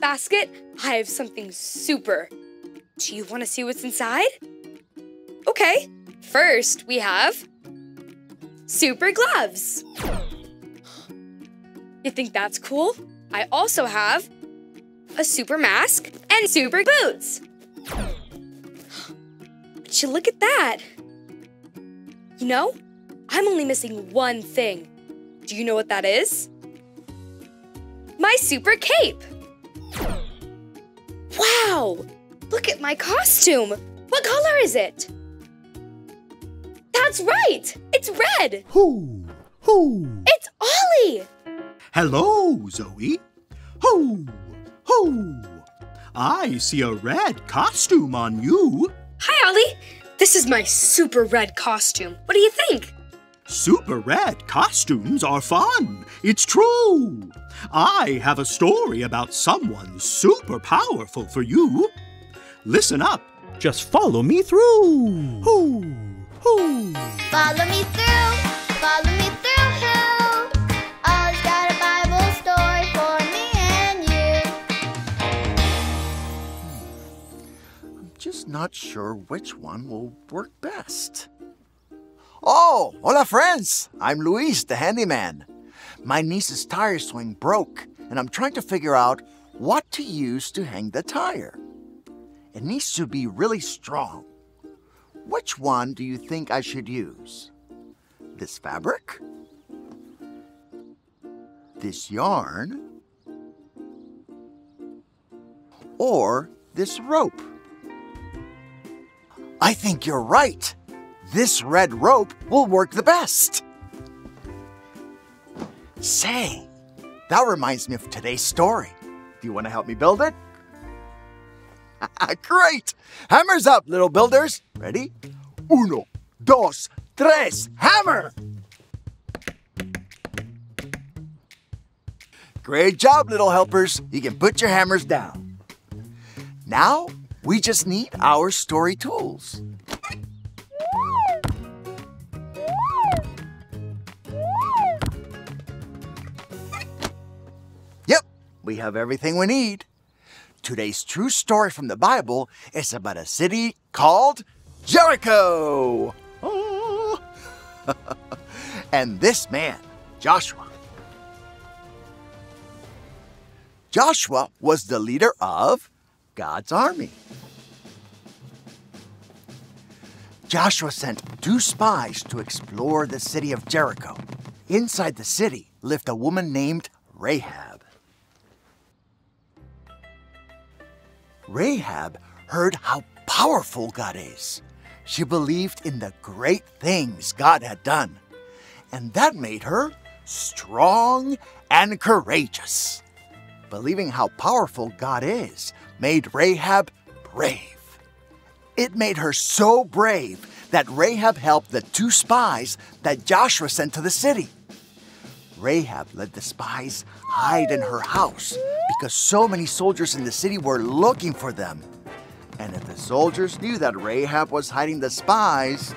basket, I have something super. Do you want to see what's inside? Okay, first we have super gloves. You think that's cool? I also have a super mask and super boots. But you look at that. You know, I'm only missing one thing. Do you know what that is? My super cape! Wow! Look at my costume! What color is it? That's right! It's red! Who? Who? It's Ollie! Hello, Zoe. Who? Who? I see a red costume on you. Hi, Ollie! This is my super red costume. What do you think? Super red costumes are fun. It's true. I have a story about someone super powerful for you. Listen up. Just follow me through. Hoo! Hoo! Follow me through, follow me through. Who? Ollie's got a Bible story for me and you. I'm just not sure which one will work best. Oh, hola friends! I'm Luis, the handyman. My niece's tire swing broke, and I'm trying to figure out what to use to hang the tire. It needs to be really strong. Which one do you think I should use? This fabric? This yarn? Or this rope? I think you're right. This red rope will work the best. Say, that reminds me of today's story. Do you want to help me build it? Great! Hammers up, little builders. Ready? Uno, dos, tres, hammer! Great job, little helpers. You can put your hammers down. Now, we just need our story tools. Yep, we have everything we need. Today's true story from the Bible is about a city called Jericho. Oh. and this man, Joshua. Joshua was the leader of God's army. Joshua sent two spies to explore the city of Jericho. Inside the city lived a woman named Rahab. Rahab heard how powerful God is. She believed in the great things God had done, and that made her strong and courageous. Believing how powerful God is made Rahab brave. It made her so brave that Rahab helped the two spies that Joshua sent to the city. Rahab let the spies hide in her house because so many soldiers in the city were looking for them. And if the soldiers knew that Rahab was hiding the spies,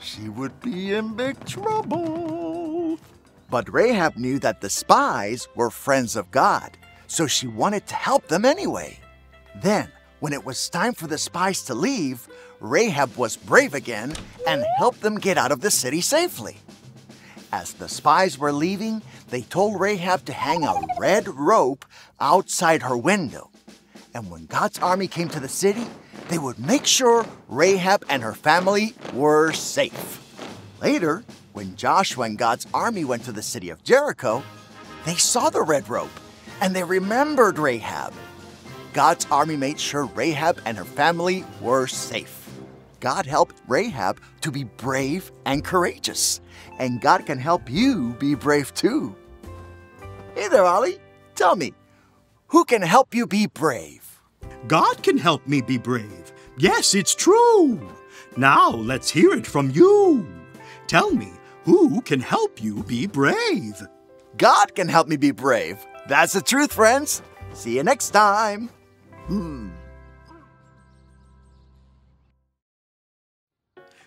she would be in big trouble. But Rahab knew that the spies were friends of God, so she wanted to help them anyway. Then, when it was time for the spies to leave, Rahab was brave again and helped them get out of the city safely. As the spies were leaving, they told Rahab to hang a red rope outside her window. And when God's army came to the city, they would make sure Rahab and her family were safe. Later, when Joshua and God's army went to the city of Jericho, they saw the red rope and they remembered Rahab. God's army made sure Rahab and her family were safe. God helped Rahab to be brave and courageous. And God can help you be brave too. Hey there, Ollie. Tell me, who can help you be brave? God can help me be brave. Yes, it's true. Now let's hear it from you. Tell me, who can help you be brave? God can help me be brave. That's the truth, friends. See you next time.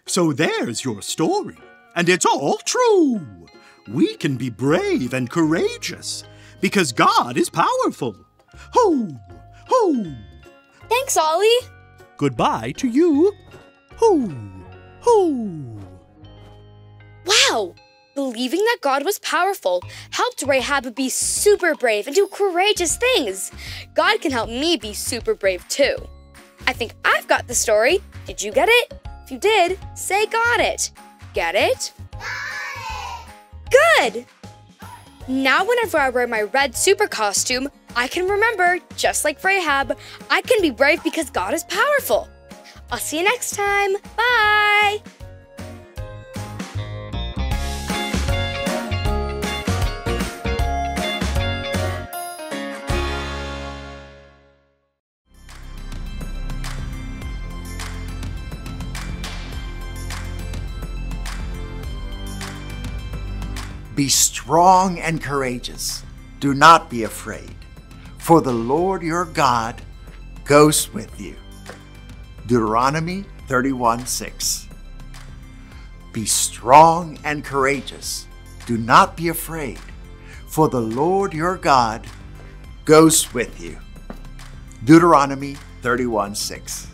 So there's your story, and it's all true. We can be brave and courageous because God is powerful. Ho! Ho! Thanks, Ollie. Goodbye to you. Ho! Ho! Wow! Believing that God was powerful helped Rahab be super brave and do courageous things. God can help me be super brave too. I think I've got the story. Did you get it? If you did, say got it. Get it? Good! Now, whenever I wear my red super costume, I can remember, just like Rahab, I can be brave because God is powerful. I'll see you next time. Bye! Be strong and courageous. Do not be afraid, for the Lord your God goes with you. Deuteronomy 31 6. Be strong and courageous. Do not be afraid, for the Lord your God goes with you. Deuteronomy 31 6.